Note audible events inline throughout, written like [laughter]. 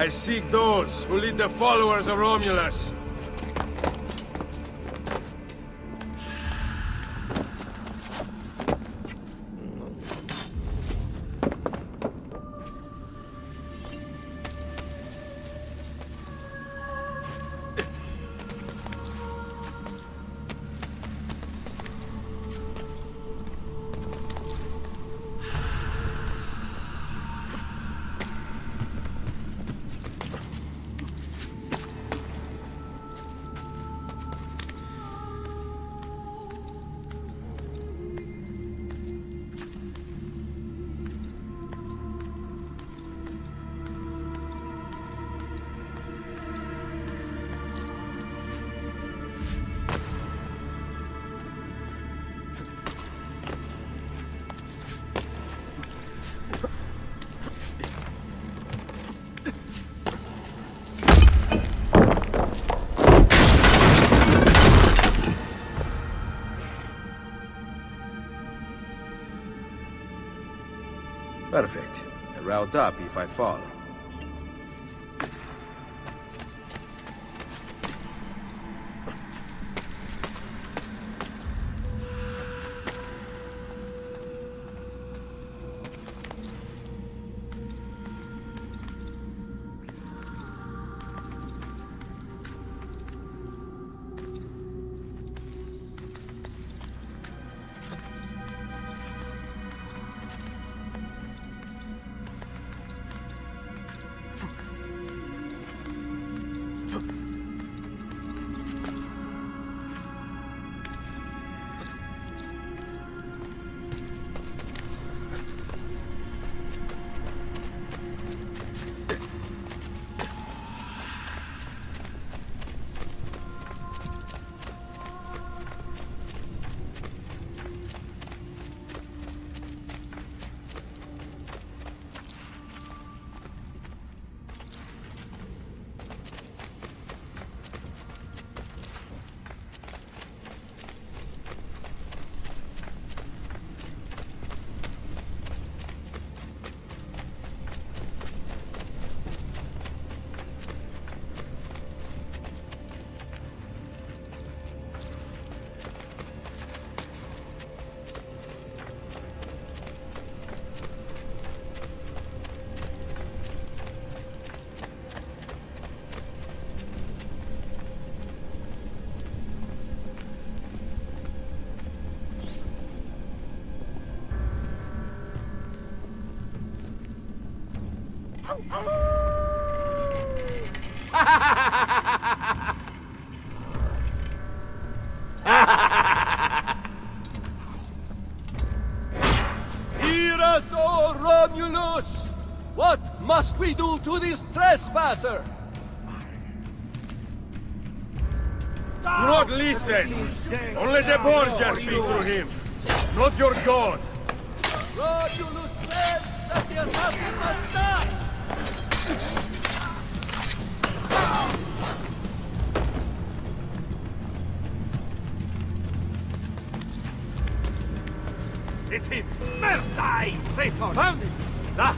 I seek those who lead the followers of Romulus. Route up if I fall. Hear us, O Romulus! What must we do to this trespasser? Do not listen! Only the Borgia speak to him, not your god! Romulus says that the assassin must die! It's him! Mertai, traitor! Found it! Da!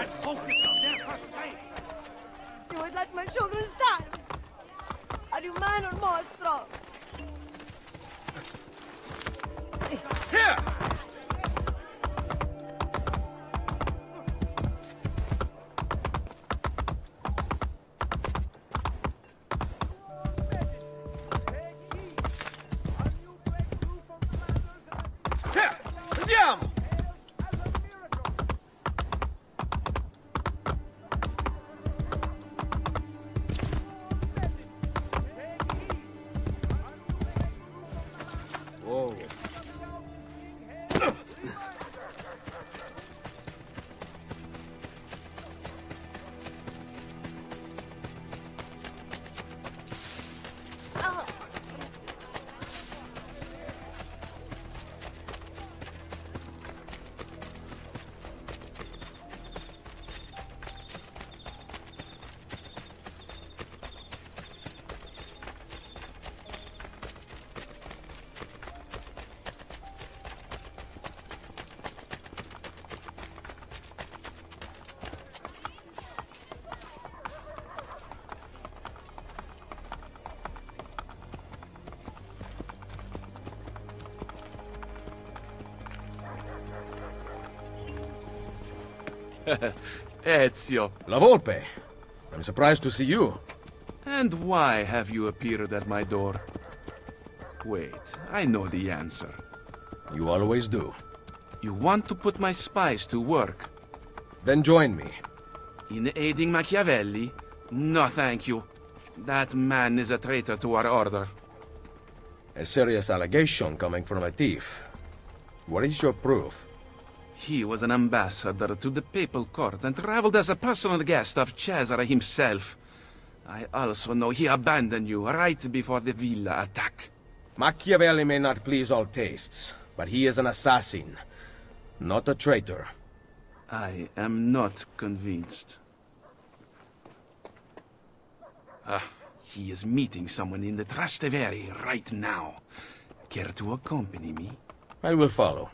And focus [laughs] Ezio. La Volpe. I'm surprised to see you. And why have you appeared at my door? Wait, I know the answer. You always do. You want to put my spies to work. Then join me. In aiding Machiavelli? No, thank you. That man is a traitor to our order. A serious allegation coming from a thief. What is your proof? He was an ambassador to the papal court and traveled as a personal guest of Cesare himself. I also know he abandoned you right before the villa attack. Machiavelli may not please all tastes, but he is an assassin, not a traitor. I am not convinced. Ah, he is meeting someone in the Trastevere right now. Care to accompany me? I will follow.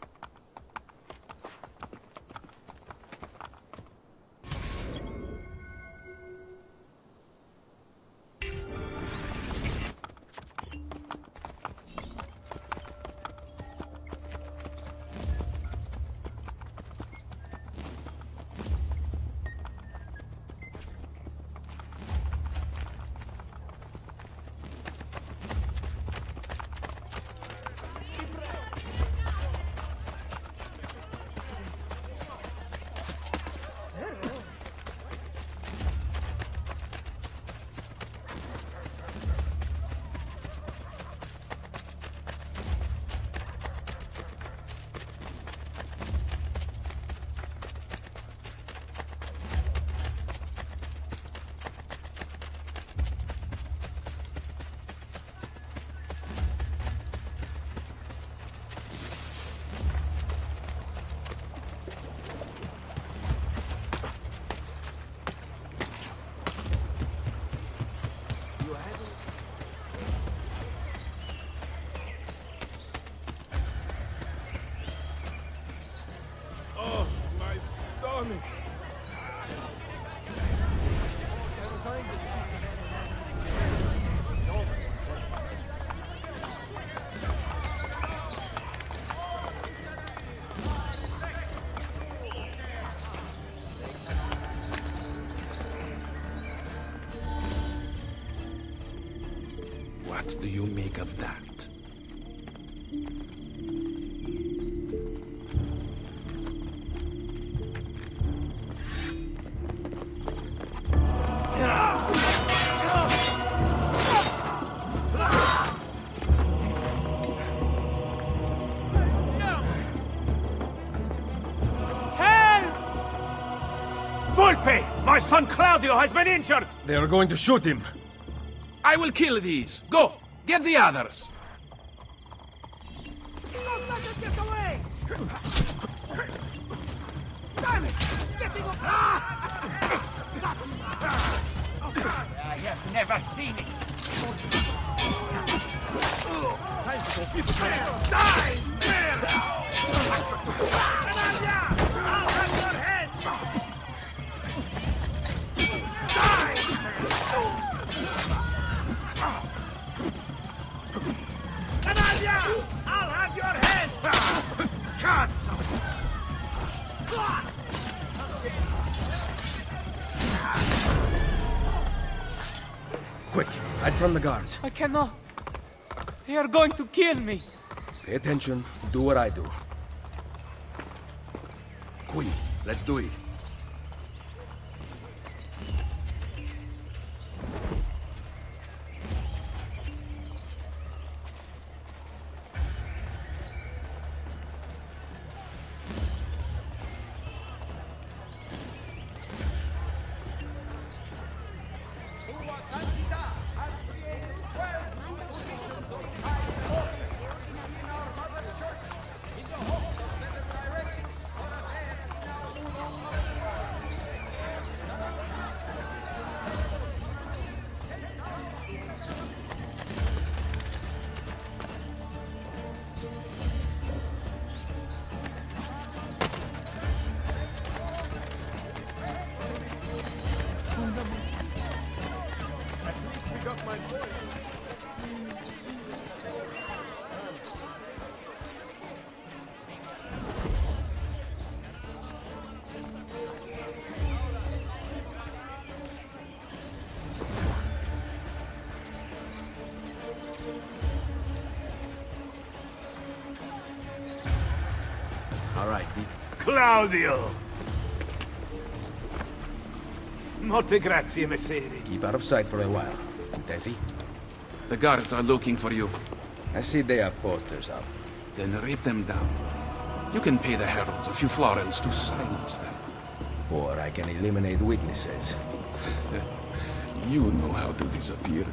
What do you make of that? Volpe! My son Claudio has been injured! They are going to shoot him. I will kill these. Go! Get the others! From the guards. I cannot. They are going to kill me. Pay attention. Do what I do. Queen, let's do it. Right. Claudio! Molte grazie, messere. Keep out of sight for a while. Desi? The guards are looking for you. I see they have posters up. Then rip them down. You can pay the heralds a few florins to silence them. Or I can eliminate witnesses. [laughs] You know how to disappear.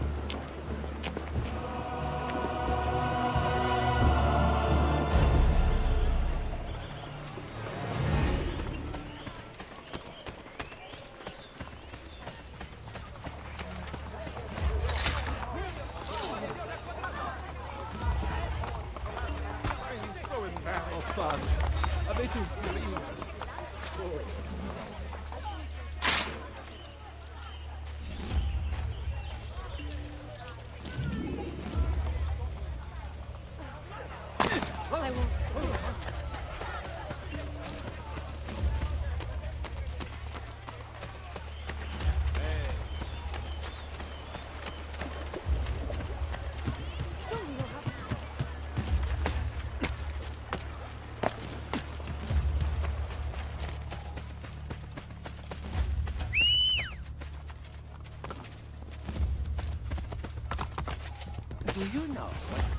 Do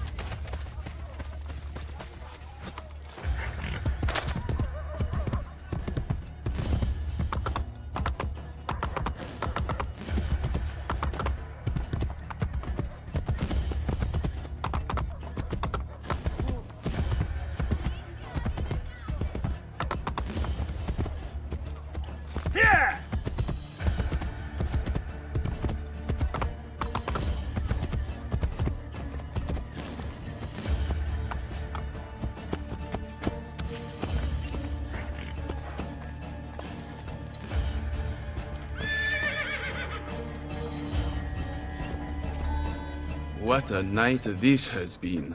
What a night this has been.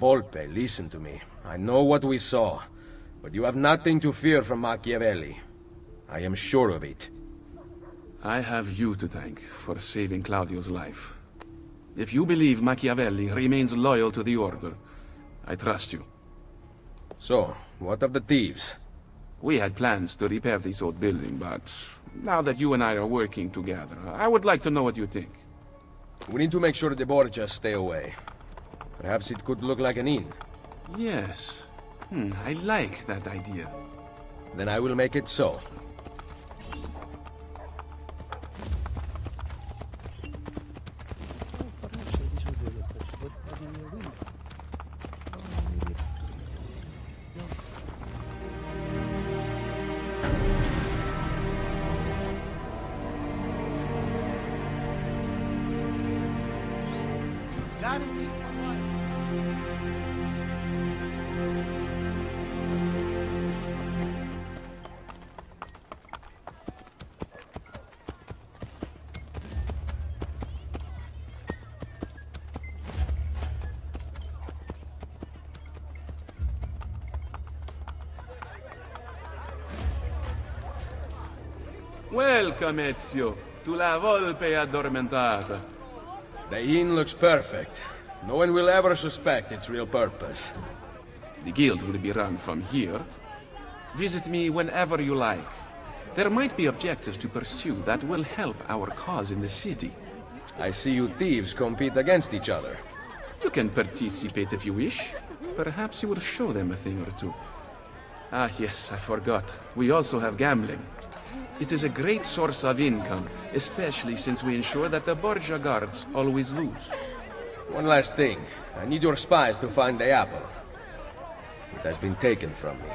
Volpe, listen to me. I know what we saw, but you have nothing to fear from Machiavelli. I am sure of it. I have you to thank for saving Claudio's life. If you believe Machiavelli remains loyal to the Order, I trust you. So, what of the thieves? We had plans to repair this old building, but now that you and I are working together, I would like to know what you think. We need to make sure the Borgias stay away. Perhaps it could look like an inn. Yes. Hmm, I like that idea. Then I will make it so. Welcome, Ezio, to la Volpe Addormentata. The inn looks perfect. No one will ever suspect its real purpose. The guild will be run from here. Visit me whenever you like. There might be objectives to pursue that will help our cause in the city. I see you thieves compete against each other. You can participate if you wish. Perhaps you will show them a thing or two. Ah, yes, I forgot. We also have gambling. It is a great source of income, especially since we ensure that the Borgia guards always lose. One last thing. I need your spies to find the apple. It has been taken from me.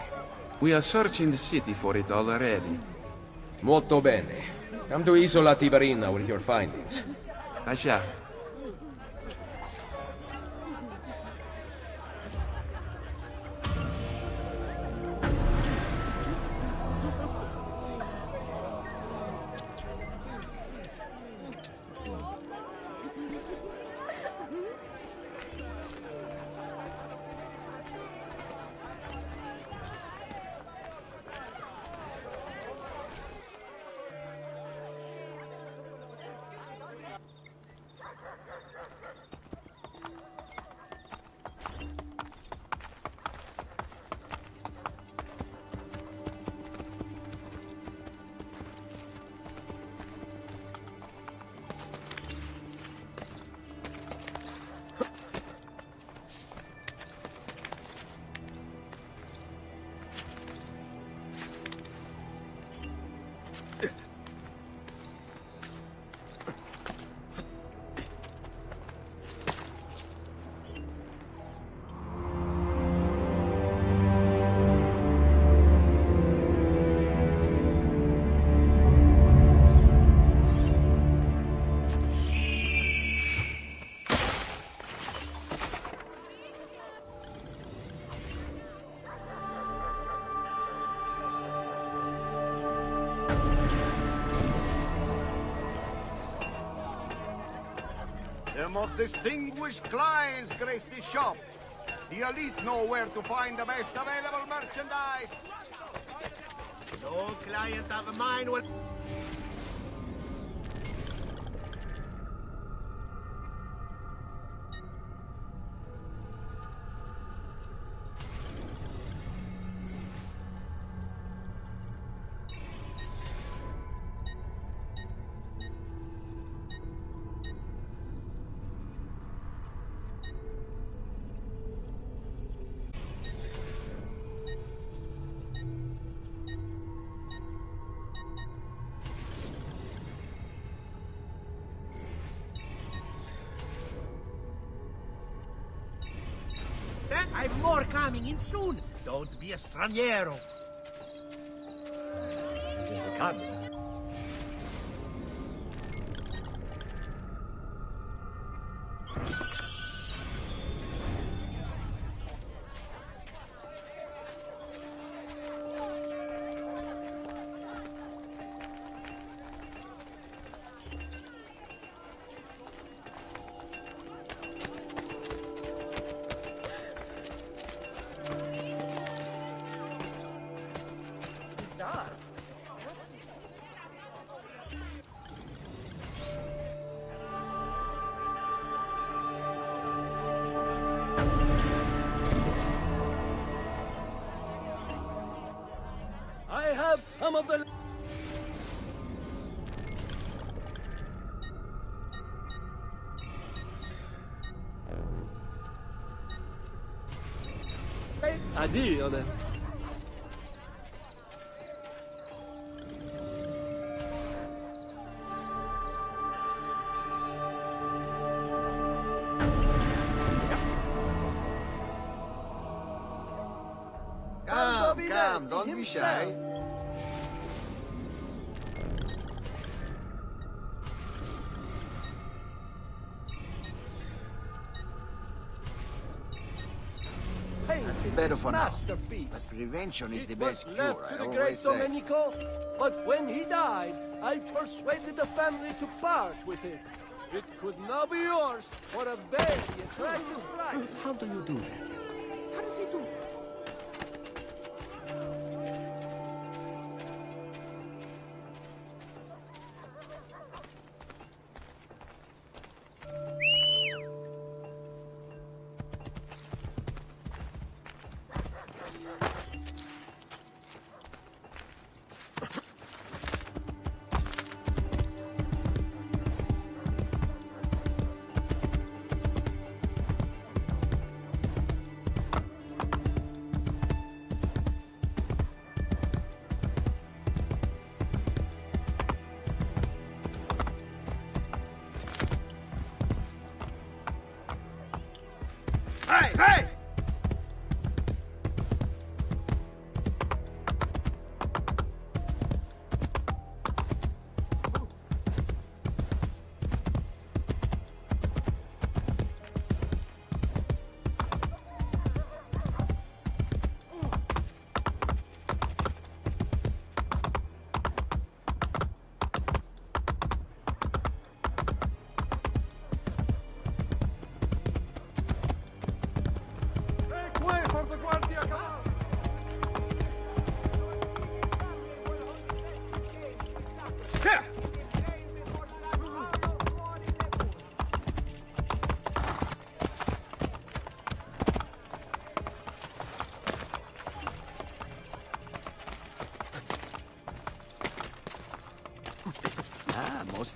We are searching the city for it already. Molto bene. Come to Isola Tiberina with your findings. I shall. Most distinguished clients grace this shop. The elite know where to find the best available merchandise. No client of mine will... coming in soon. Don't be a straniero. I some of the... Addio then. Come, come, don't be shy. Better this for now. masterpiece. But prevention is It the best was cure, left I to the great say. Domenico, but when he died, I persuaded the family to part with it. It could now be yours for a very attractive price. How do you do that?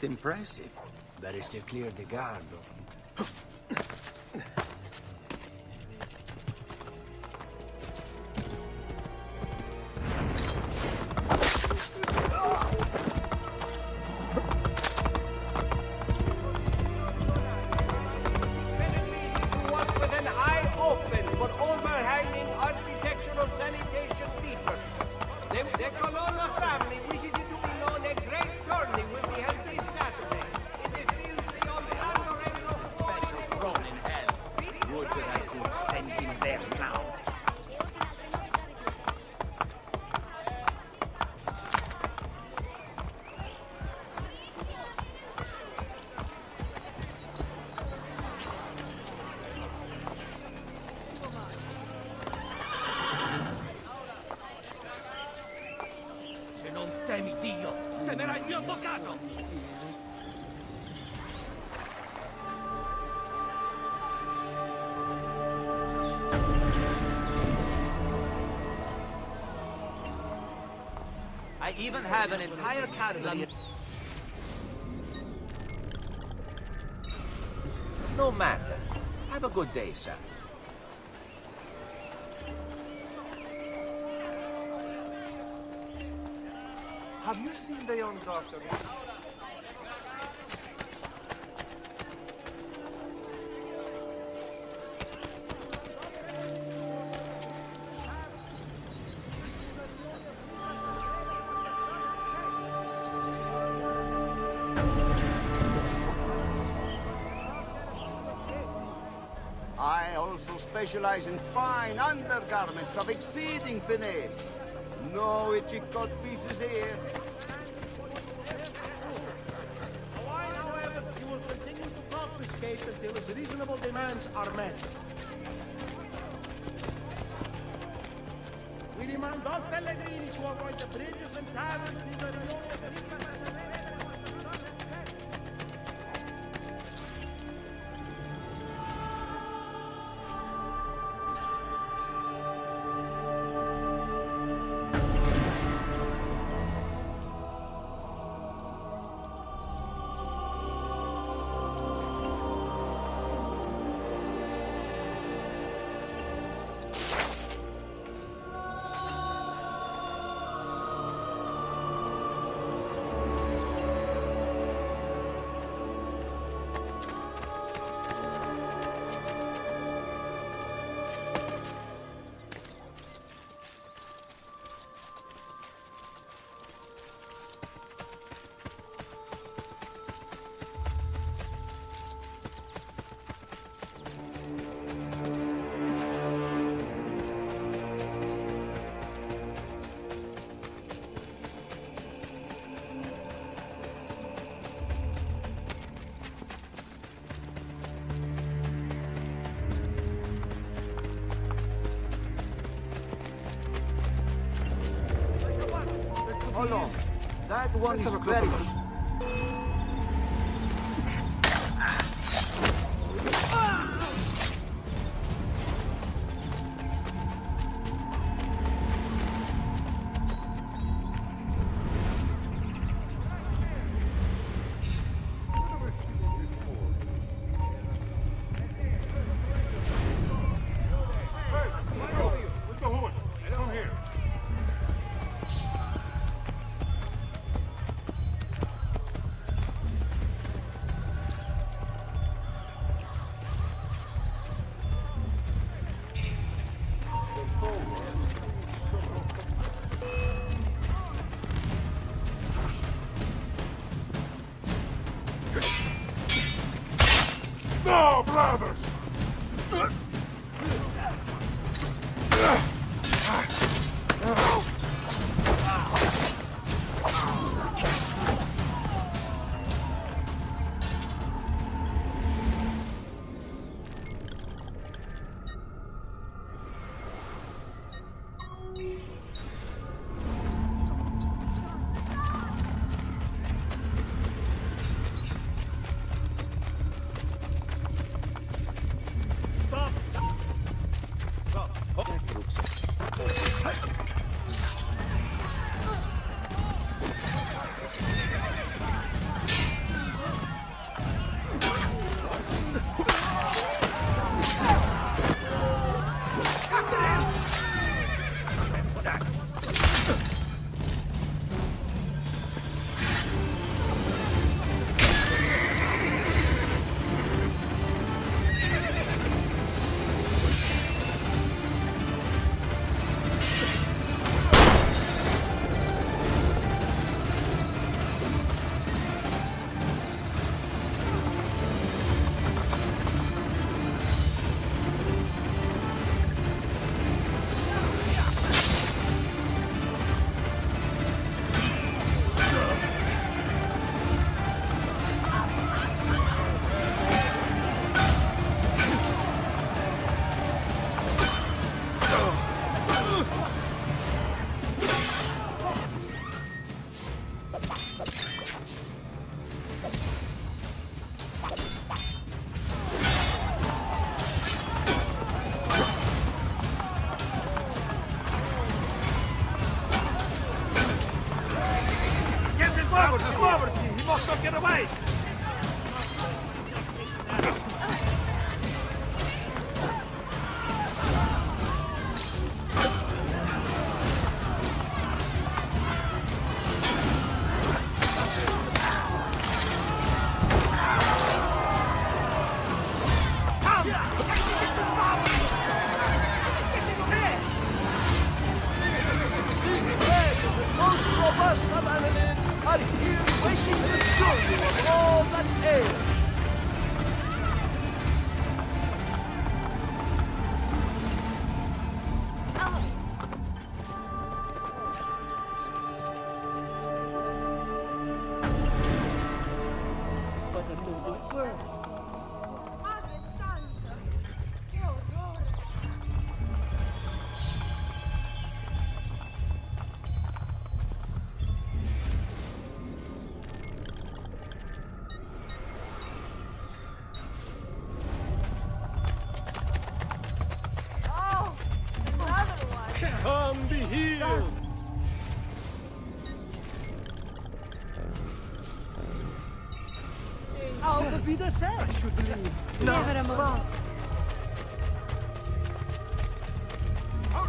Impressive. Better to clear the guard. One even have an entire caravan. No matter. Have a good day, sir. Have you seen the young doctor? Specialize in fine undergarments of exceeding finesse. No itchy cut pieces here. Why, however, you will continue to confiscate until its reasonable demands are met. We demand all Pellegrini to avoid the bridges and taverns in the Rione one is very...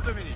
ために